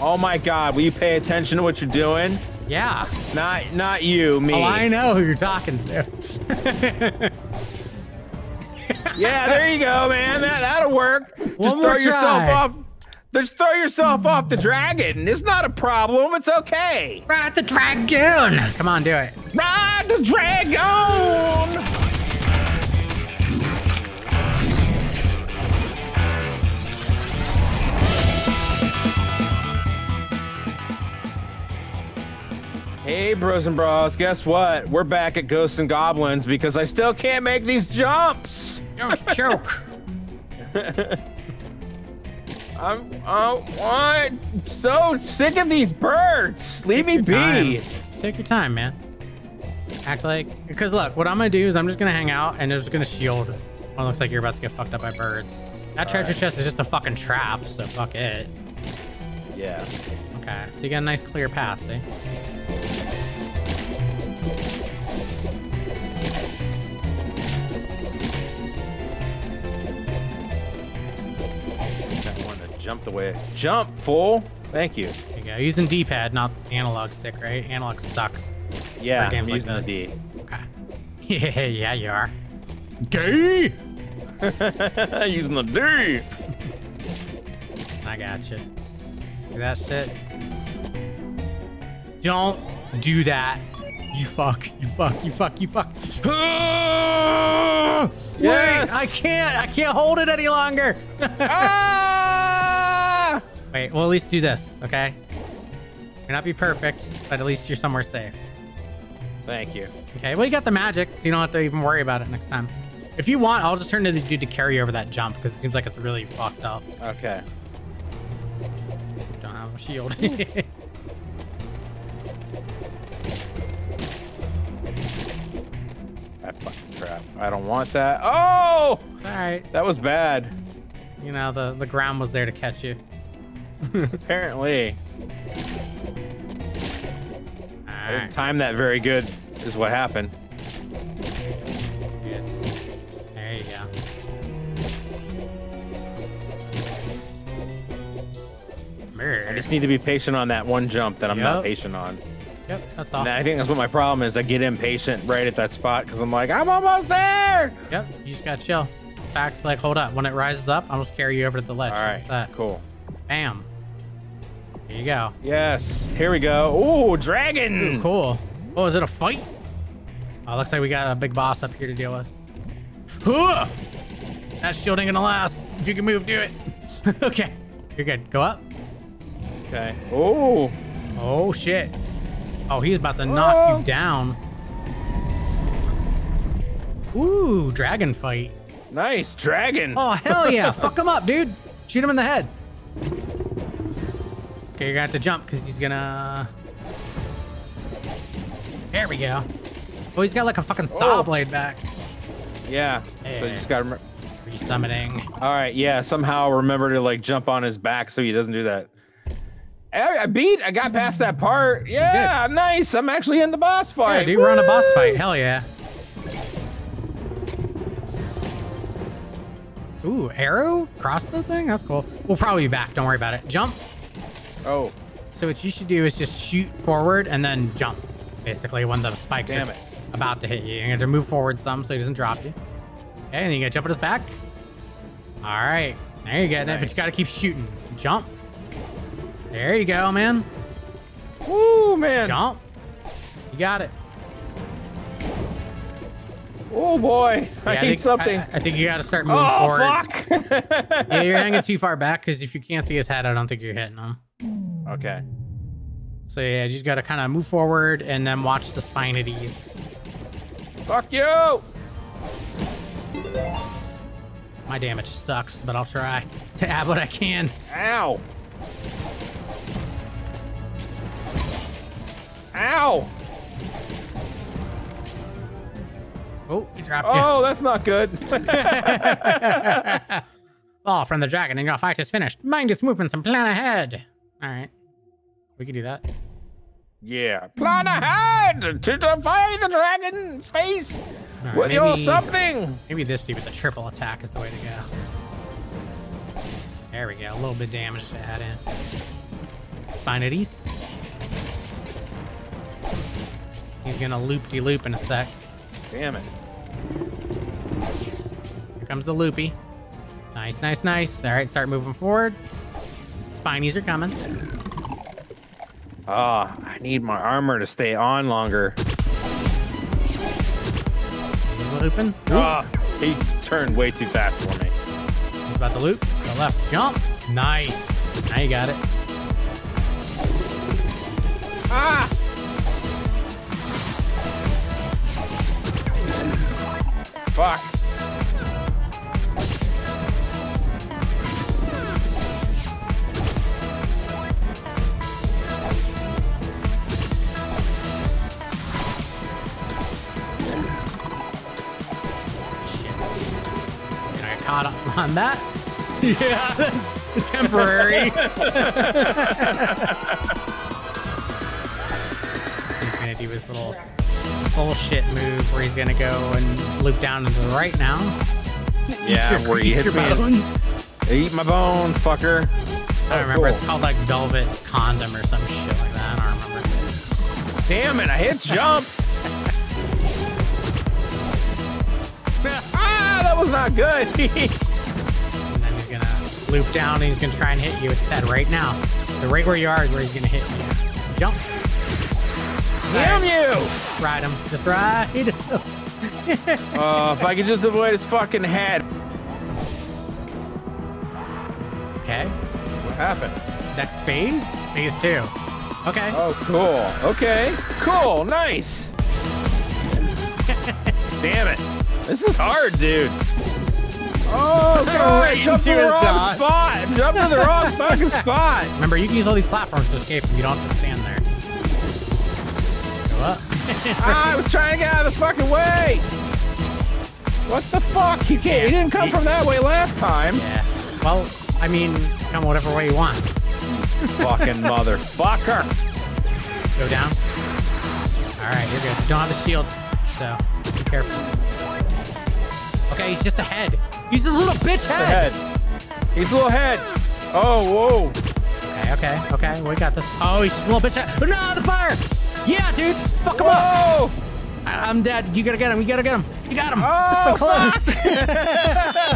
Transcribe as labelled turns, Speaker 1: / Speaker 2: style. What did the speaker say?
Speaker 1: Oh my God! Will you pay attention to what you're doing?
Speaker 2: Yeah.
Speaker 1: Not, not you, me.
Speaker 2: Oh, I know who you're talking to.
Speaker 1: Yeah, there you go, man. That that'll work.
Speaker 2: One Just
Speaker 1: throw
Speaker 2: more
Speaker 1: yourself off. Just throw yourself off the dragon. It's not a problem. It's okay.
Speaker 2: Ride the dragon. Come on, do it.
Speaker 1: Ride the dragon. Hey, bros and bras, guess what? We're back at Ghosts and Goblins because I still can't make these jumps.
Speaker 2: Don't choke.
Speaker 1: I'm, uh, I'm so sick of these birds. Leave me be.
Speaker 2: Time. Take your time, man. Act like, because look, what I'm gonna do is I'm just gonna hang out and I'm just gonna shield. Well, it looks like you're about to get fucked up by birds. That treasure chest is just a fucking trap, so fuck it.
Speaker 1: Yeah.
Speaker 2: Okay, so you got a nice clear path, see?
Speaker 1: Jump the way. Jump, fool. Thank you.
Speaker 2: There you go. Using D-pad, not analog stick, right? Analog sucks.
Speaker 1: Yeah, I'm
Speaker 2: like
Speaker 1: using
Speaker 2: this.
Speaker 1: the D.
Speaker 2: Okay. Yeah, yeah, you are. Gay.
Speaker 1: using the D.
Speaker 2: I got you. See that shit? Don't do that. You fuck. You fuck. You fuck. You fuck. Wait,
Speaker 1: Yes.
Speaker 2: I can't. I can't hold it any longer.
Speaker 1: ah!
Speaker 2: Wait, well, at least do this, okay? May not be perfect, but at least you're somewhere safe.
Speaker 1: Thank you.
Speaker 2: Okay, well, you got the magic, so you don't have to even worry about it next time. If you want, I'll just turn to the dude to carry over that jump, because it seems like it's really fucked up.
Speaker 1: Okay.
Speaker 2: Don't have a shield.
Speaker 1: That fucking trap. I don't want that. Oh!
Speaker 2: Alright.
Speaker 1: That was bad.
Speaker 2: You know, the, the ground was there to catch you.
Speaker 1: Apparently. I didn't time that very good, is what happened.
Speaker 2: Good. There you go.
Speaker 1: I just need to be patient on that one jump that I'm not patient on.
Speaker 2: Yep, that's all.
Speaker 1: I think that's what my problem is. I get impatient right at that spot because I'm like, I'm almost there.
Speaker 2: Yep, you just gotta chill. In fact, like, hold up. When it rises up, I'll just carry you over to the ledge.
Speaker 1: All right,
Speaker 2: Like that.
Speaker 1: cool.
Speaker 2: Bam. Here you go.
Speaker 1: Yes, here we go. Ooh, dragon.
Speaker 2: Cool. Oh, is it a fight? Oh, looks like we got a big boss up here to deal with. Huh! That shield ain't gonna last. If you can move, do it. okay. You're good. Go up.
Speaker 1: Okay. Oh.
Speaker 2: Oh, shit. Oh, he's about to knock
Speaker 1: Oh.
Speaker 2: you down. Ooh, dragon fight.
Speaker 1: Nice dragon.
Speaker 2: Oh, hell yeah. Fuck him up, dude. Shoot him in the head. Okay, you're gonna have to jump because he's gonna. There we go. Oh, he's got like a fucking saw
Speaker 1: Oh.
Speaker 2: blade back.
Speaker 1: Yeah. So you just gotta.
Speaker 2: Resummoning.
Speaker 1: All right. Yeah. Somehow remember to like jump on his back so he doesn't do that. I, I beat. I got past that part. Yeah. Nice. I'm actually in the boss
Speaker 2: Yeah,
Speaker 1: fight.
Speaker 2: dude, we're on a boss fight. Hell yeah. Ooh, arrow? Crossbow thing? That's cool. We'll probably be back. Don't worry about it. Jump.
Speaker 1: Oh.
Speaker 2: So what you should do is just shoot forward and then jump. Basically, when the spikes
Speaker 1: Damn
Speaker 2: are
Speaker 1: it.
Speaker 2: about to hit you. You have to move forward some so he doesn't drop you. Okay, and then you gotta jump at his back. All right. There you go. But you gotta keep shooting. Jump. There you go, man.
Speaker 1: Woo, man.
Speaker 2: Jump. You got it.
Speaker 1: Oh boy. I
Speaker 2: Yeah,
Speaker 1: need
Speaker 2: think,
Speaker 1: something.
Speaker 2: I, I think you gotta start moving
Speaker 1: oh
Speaker 2: forward.
Speaker 1: fuck.
Speaker 2: Yeah, you're hanging too far back because if you can't see his head, I don't think you're hitting him.
Speaker 1: okay.
Speaker 2: So yeah, you just gotta kind of move forward and then watch the spinities.
Speaker 1: Fuck you.
Speaker 2: My damage sucks, but I'll try to add what I can.
Speaker 1: Ow. Ow.
Speaker 2: Oh, he dropped you.
Speaker 1: Oh, that's not good.
Speaker 2: Oh, from the dragon, and your fight is finished. Mind its movements and plan ahead. All right, we can do that.
Speaker 1: yeah. Plan ahead to defy the dragon's face
Speaker 2: right,
Speaker 1: with your something.
Speaker 2: Maybe this dude with the triple attack is the way to go. There we go. A little bit damage to add in. Spinities. He's gonna loop-de-loop in a sec.
Speaker 1: Damn it.
Speaker 2: Here comes the loopy. Nice, nice, nice. All right, start moving forward. Spinies are coming.
Speaker 1: Oh, I need my armor to stay on longer.
Speaker 2: He's looping.
Speaker 1: Oh, he turned way too fast for me.
Speaker 2: He's about to loop. Go left. Jump. Nice. Now you got it.
Speaker 1: Ah! Fuck.
Speaker 2: I caught up on that? yeah, that's temporary. he's gonna do his little bullshit move where he's gonna go and loop down to the right now.
Speaker 1: Yeah,
Speaker 2: Eat your-
Speaker 1: where he hits
Speaker 2: your
Speaker 1: me.
Speaker 2: bones.
Speaker 1: Eat my bones, fucker.
Speaker 2: I don't
Speaker 1: Oh,
Speaker 2: remember. It's called like Velvet Condom or some shit like that. I don't remember.
Speaker 1: Damn it, I hit jump. ah, that was not good.
Speaker 2: And then he's gonna loop down and he's gonna try and hit you with his head right now. So right where you are is where he's gonna hit you. Jump.
Speaker 1: Damn you.
Speaker 2: Ride him. Just ride. him.
Speaker 1: Oh, uh, if I could just avoid his fucking head.
Speaker 2: okay.
Speaker 1: What happened?
Speaker 2: Next phase? Phase two. Okay.
Speaker 1: Oh, cool. Okay. Cool. Nice. Damn it. This is hard, dude. Oh, God.
Speaker 2: Right
Speaker 1: I jumped to
Speaker 2: into
Speaker 1: the
Speaker 2: his
Speaker 1: wrong
Speaker 2: dodge.
Speaker 1: spot. I jumped to the wrong fucking spot.
Speaker 2: Remember, you can use all these platforms to escape them. You don't have to stand there. Go up.
Speaker 1: Ah, I was trying to get out of the fucking way. What the fuck? He can't. He didn't come from that way last time.
Speaker 2: yeah. Well, I mean, come whatever way he wants.
Speaker 1: fucking motherfucker.
Speaker 2: Go down. All right, you're good. You don't have a shield, so be careful. Okay, he's just a head. He's a little bitch
Speaker 1: The
Speaker 2: head.
Speaker 1: head. He's a little head. Oh, whoa.
Speaker 2: Okay, okay, okay. We got this. Oh, he's a little bitch head. No, the fire! Yeah, dude. Fuck him up.
Speaker 1: Whoa.
Speaker 2: I- I'm dead. You gotta get him. You gotta get him. You got him.
Speaker 1: Oh,
Speaker 2: so close.